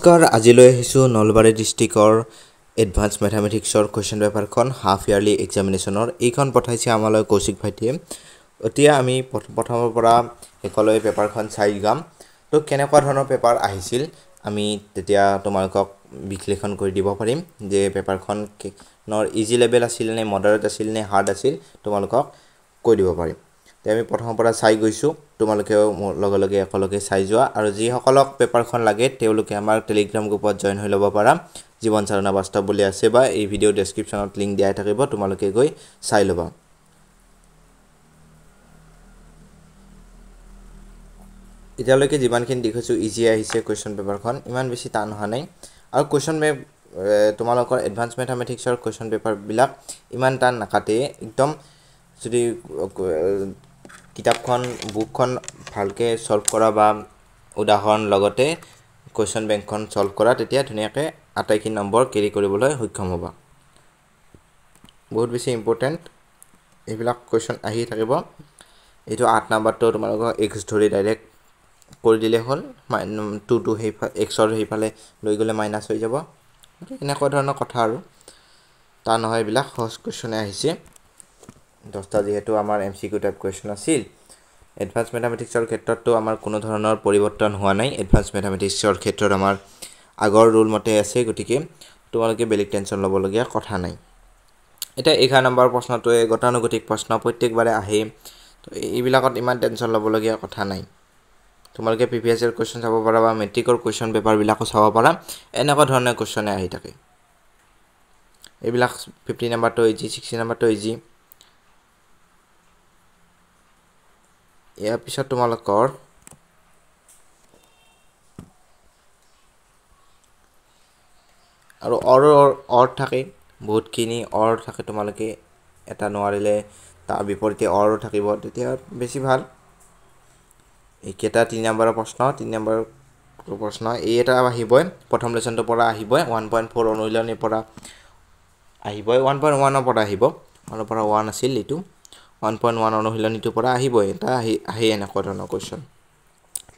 নমস্কাৰ আজিলৈ আহিছোঁ নলবাৰী ডিষ্ট্ৰিক্টৰ এডভান্স মেথামেটিক্সৰ কুৱেশ্যন পেপাৰখন হাফ ইয়াৰলি এক্সামিনেশ্যনৰ এইখন পঠাইছে আমালৈ কৌশিক ভাইটিয়ে। এতিয়া আমি প্ৰথ- প্ৰথমৰ পৰা শেষলৈ পেপাৰখন চাই যাম। তো কেনেকুৱা ধৰণৰ পেপাৰ আহিছিল আমি তেতিয়া তোমালোকক বিশ্লেষণ কৰি দিব পাৰিম যে পেপাৰখনৰ ইজি লেভেল আছিল নে মডাৰেট আছিল নে হাৰ্ড আছিল তোমালোকক কৈ দিব পাৰিম। তে আমি প্ৰথমৰ পৰা চাই গৈছোঁ। তোমালোকেও মোৰ লগে লগে একেলগে চাই যোৱা। আৰু যিসকলক পেপাৰখন লাগে তেওঁলোকে আমাৰ টেলিগ্ৰাম গ্ৰুপত জইন হৈ ল'ব পাৰা। জীৱন চাৰণা বাস্তৱ বুলি আছে বা এই ভিডিঅ' ডেছক্ৰিপশ্যনত লিংক দিয়াই থাকিব তোমালোকে গৈ চাই ল'বা। এতিয়ালৈকে যিমানখিনি দেখিছোঁ ইজি আহিছে কুৱেশ্যন পেপাৰখন ইমান বেছি টান হোৱা নাই। আৰু কুৱেশ্যন পে তোমালোকৰ এডভান্স মেথামেটিক্সৰ কুৱেশ্যন পেপাৰবিলাক ইমান টান নাকাটে একদম যদি কিতাপখন বুকখন ভালকৈ ছল্ভ কৰা বা উদাহৰণ লগতে কুৱেশ্যন বেংকখন ছল্ভ কৰা তেতিয়া ধুনীয়াকৈ আটাইখিনি নম্বৰ কেৰি কৰিবলৈ সক্ষম হ'বা। বহুত বেছি ইম্পৰ্টেণ্ট এইবিলাক কুৱেশ্যন আহি থাকিব। এইটো আঠ নাম্বাৰটো তোমালোকক এক্স ধৰি ডাইৰেক্ট কৰি দিলে হ'ল। টু টু সেইফালে এক্সৰ সেইফালে লৈ গ'লে মাইনাছ হৈ যাব। এনেকুৱা ধৰণৰ কথা আৰু। টান নহয় এইবিলাক সহজ কুৱেশ্যনে আহিছে। দহটা যিহেতু আমাৰ M C Q type question আছিল এডভান্স মেথামেটিক্সৰ ক্ষেত্ৰততো আমাৰ কোনো ধৰণৰ পৰিৱৰ্তন হোৱা নাই। এডভান্স মেথামেটিক্সৰ ক্ষেত্ৰত আমাৰ আগৰ ৰুল মতে আছে গতিকে তোমালোকে বেলেগ টেনশ্যন ল'বলগীয়া কথা নাই। এতিয়া এঘাৰ নম্বৰ প্ৰশ্নটোৱে গতানুগতিক প্ৰশ্ন প্ৰত্যেকবাৰে আহে তো এইবিলাকত ইমান টেনশ্যন ল'বলগীয়া কথা নাই। তোমালোকে প্ৰিভিয়াছ ইয়েৰ কুৱেশ্যন চাব পাৰা বা মেট্ৰিকৰ কুৱেশ্যন পেপাৰবিলাকো চাব পাৰা এনেকুৱা ধৰণৰ কুৱেশ্যনে আহি থাকে। এইবিলাক ফিফটি নাম্বাৰটো ইজি ছিক্সটি নাম্বাৰটো ইজি ইয়াৰ পিছত তোমালোকৰ আৰু অৰ অৰ থাকে বহুতখিনি অৰ থাকে তোমালোকে এটা নোৱাৰিলে তাৰ বিপৰীতে অৰো থাকিব তেতিয়া বেছি ভাল। এইকেইটা তিনি নম্বৰৰ প্ৰশ্ন তিনি নম্বৰ প্ৰশ্ন এই এটা আহিবই প্ৰথম লেচনটোৰ পৰা আহিবই ওৱান পইণ্ট ফ'ৰ অনুশীলনীৰ পৰা আহিবই ওৱান পইণ্ট ওৱানৰ পৰা আহিব ওৱানৰ পৰা ওৱান আছিল এইটো। ওৱান পইণ্ট ওৱান অনুশীলনীটোৰ পৰা আহিবই। এটা আহি আহে এনেকুৱা ধৰণৰ কুৱেশ্যন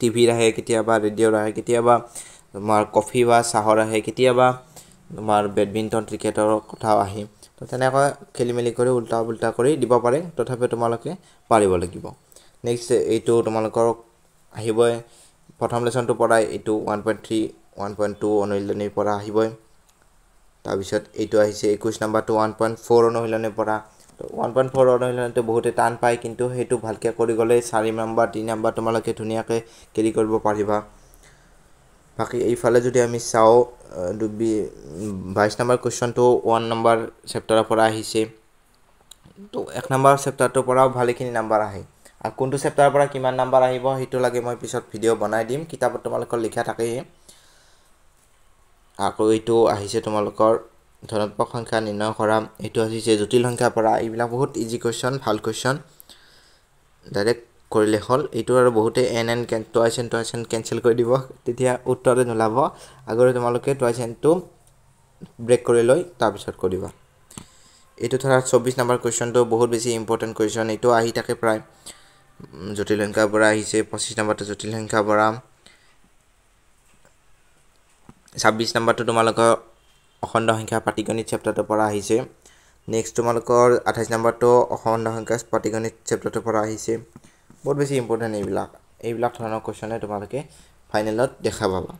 টিভিৰ আহে কেতিয়াবা ৰেডিঅ'ৰ আহে কেতিয়াবা তোমাৰ কফি বা চাহৰ আহে কেতিয়াবা তোমাৰ বেডমিণ্টন ক্ৰিকেটৰ কথাও আহে। তো তেনেকৈ খেলি মেলি কৰি উল্টা পুল্টা কৰি দিব পাৰে তথাপিও তোমালোকে পাৰিব লাগিব। নেক্সট এইটো তোমালোকৰ আহিবই। প্ৰথম লেচনটোৰ পৰাই এইটো one point three one point two অনুশীলনীৰ পৰা আহিবই। তাৰপিছত এইটো আহিছে একৈছ নাম্বাৰটো ওৱান পইণ্ট ফ'ৰ অনুশীলনীৰ পৰা। ওৱান পইণ্ট ফ'ৰ অনুশীলনীটো বহুতে টান পায় কিন্তু সেইটো ভালকৈ কৰি গ'লে চাৰি নম্বৰ তিনি নম্বৰ তোমালোকে ধুনীয়াকৈ কেৰি কৰিব পাৰিবা। বাকী এইফালে যদি আমি চাওঁ দুবি- বাইছ নম্বৰ কুৱেশ্যনটো ওৱান নম্বৰ চেপ্টাৰৰ পৰা আহিছে। তো এক নম্বৰ চেপ্টাৰটোৰ পৰাও ভালেখিনি নাম্বাৰ আহে। আৰু কোনটো চেপ্টাৰৰ পৰা কিমান নাম্বাৰ আহিব সেইটো লাগে মই পিছত ভিডিঅ' বনাই দিম। কিতাপত তোমালোকৰ লিখা থাকেই। আকৌ এইটো আহিছে তোমালোকৰ ধনাত্মক সংখ্যা নিৰ্ণয় কৰা এইটো আহিছে জটিল সংখ্যাৰ পৰা এইবিলাক বহুত ইজি কুৱেশ্যন ভাল কুৱেশ্যন ডাইৰেক্ট কৰিলে হ'ল। এইটো আৰু বহুতে N N can twice N twice N cancel কৰি দিব তেতিয়া উত্তৰে নোলাব। আগতে তোমালোকে টুৱাইছ এনটো ব্ৰেক কৰি লৈ তাৰপিছত কৰিবা। এইটো ধৰা চৌব্বিছ নম্বৰ কুৱেশ্যনটো বহুত বেছি ইম্পৰ্টেণ্ট কুৱেশ্যন এইটো আহি থাকে প্ৰায় জটিল সংখ্যাৰ পৰা আহিছে পঁচিছ নম্বৰটো জটিল সংখ্যাৰ পৰা। ছাব্বিছ নম্বৰটো তোমালোকৰ অখণ্ড সংখ্যা পাটিগণিত চেপ্টাৰটোৰ পৰা আহিছে। নেক্সট তোমালোকৰ আঠাইছ নম্বৰটো অখণ্ড সংখ্যা পাটিগণিত চেপ্টাৰটোৰ পৰা আহিছে। বহুত বেছি ইম্পৰ্টেণ্ট এইবিলাক। এইবিলাক ধৰণৰ কুৱেশ্যনে তোমালোকে ফাইনেলত দেখা পাবা।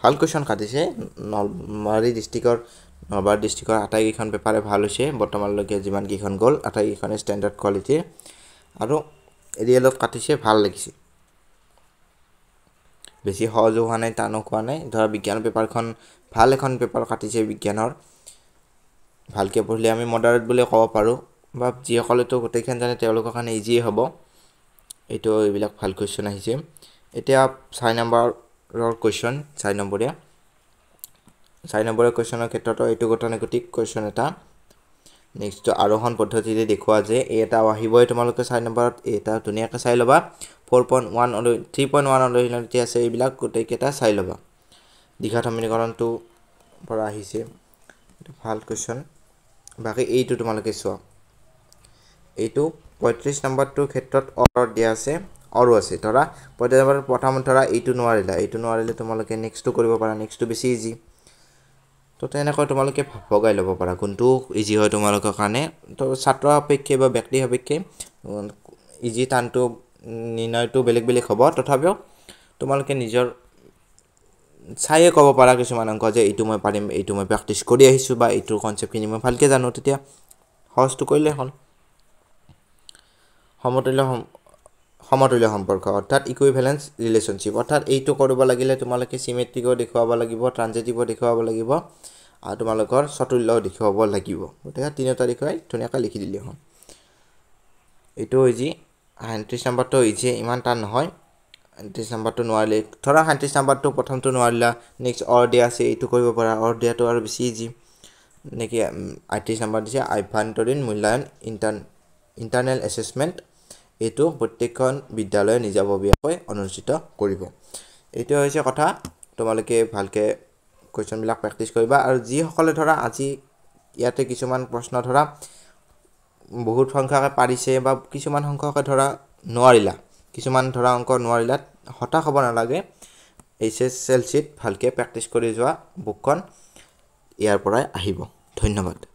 ভাল কুৱেশ্যন কাটিছে। নলবাৰী ডিষ্ট্ৰিক্টৰ নলবাৰী ডিষ্ট্ৰিক্টৰ আটাইকেইখন পেপাৰে ভাল হৈছে। বৰ্তমানলৈকে যিমানকেইখন গ'ল আটাইকেইখনে ষ্টেণ্ডাৰ্ড কোৱালিটিৰ আৰু এৰিয়েলত কাটিছে ভাল লাগিছে। বেছি সহজো হোৱা নাই টানো হোৱা নাই। ধৰা বিজ্ঞান পেপাৰখন ভাল এখন পেপাৰ কাটিছে বিজ্ঞানৰ। ভালকৈ পঢ়িলে আমি মডাৰেট বুলি ক'ব পাৰোঁ বা যিসকলেতো গোটেইখন জানে তেওঁলোকৰ কাৰণে ইজিয়ে হ'ব। এইটো এইবিলাক ভাল কুৱেশ্যন আহিছে। এতিয়া চাৰি নম্বৰৰ কুৱেশ্যন চাৰি নম্বৰীয়া। চাৰি নম্বৰীয়া কুৱেশ্যনৰ ক্ষেত্ৰতো এইটো গতানুগতিক কুৱেশ্যন এটা। নেক্সটটো আৰোহণ পদ্ধতিৰে দেখুওৱা যে এটাও আহিবই। তোমালোকে চাৰি নম্বৰত এটা ধুনীয়াকৈ চাই ল'বা। Four point one three point অনুশীলনটি আছে এইবিলাক গোটেইকেইটা চাই ল'বা। দীঘা সমীকৰণটো পৰা আহিছে। ভাল কুৱেশ্যন। বাকী এইটো তোমালোকে চোৱা। এইটো পঁয়ত্ৰিছ নম্বৰটোৰ ক্ষেত্ৰত অৰ্ডাৰ দিয়া আছে আৰু আছে। ধৰা পঁইত্ৰিছ নম্বৰ প্ৰথমত ধৰা এইটো নোৱাৰিলা। এইটো নোৱাৰিলে তোমালোকে নেক্সটটো কৰিব পাৰা। নেক্সটটো বেছি ইজি তো তেনেকৈ তোমালোকে ভগাই ল'ব পাৰা। কোনটো ইজি হয় তোমালোকৰ কাৰণে? তো ছাত্ৰ সাপেক্ষে বা ব্যক্তি সাপেক্ষে ইজি টানটো নিৰ্ণয়টো বেলেগ বেলেগ হ'ব। তথাপিও তোমালোকে নিজৰ চায়ে ক'ব পাৰা কিছুমান অংক যে এইটো মই পাৰিম এইটো মই প্ৰেক্টিচ কৰি আহিছোঁ বা এইটোৰ কনচেপ্টখিনি মই ভালকৈ জানো। তেতিয়া সহজটো কৰিলে হ'ল। সমতুল্য সমতুল্য সম্পৰ্ক অৰ্থাৎ ইকুইভেলেঞ্চ ৰিলেশ্যনশ্বিপ অৰ্থাৎ এইটো কৰিব লাগিলে তোমালোকে চিমেট্ৰিকো দেখুৱাব লাগিব ট্ৰানজেটিভো দেখুৱাব লাগিব আৰু তোমালোকৰ চতুল্যও দেখুৱাব লাগিব। গতিকে তিনিওটা দেখুৱাই ধুনীয়াকৈ লিখি দিলে হ'ল। এইটো ইজি সাঁত্ৰিছ নম্বৰটো ইজি ইমান টান নহয়। সাঁত্ৰিছ নম্বৰটো নোৱাৰিলে ধৰা সাঁত্ৰিছ নম্বৰটো প্ৰথমটো নোৱাৰিলা নেক্সট অৰ দিয়া আছে এইটো কৰিব পাৰা অৰ দিয়াটো আৰু বেছি ইজি নেকি আঠত্ৰিছ নম্বৰ দিছে আভ্যন্তৰীণ মূল্যায়ন ইণ্টাৰ ইণ্টাৰনেল এছেচমেণ্ট এইটো প্ৰত্যেকখন বিদ্যালয়ে নিজাববীয়াকৈ অনুষ্ঠিত কৰিব। এইটো হৈছে কথা। তোমালোকে ভালকৈ কুৱেশ্যনবিলাক প্ৰেক্টিচ কৰিবা আৰু যিসকলে ধৰা আজি ইয়াতে কিছুমান প্ৰশ্ন ধৰা বহুত সংখ্যকে পাৰিছে বা কিছুমান সংখ্যকে ধৰা নোৱাৰিলা কিছুমান ধৰা অংক নোৱাৰিলা হতাশ হ'ব নালাগে। এইচ এছ এল চিত ভালকৈ প্ৰেক্টিচ কৰি যোৱা বুকখন ইয়াৰ পৰাই আহিব। ধন্যবাদ।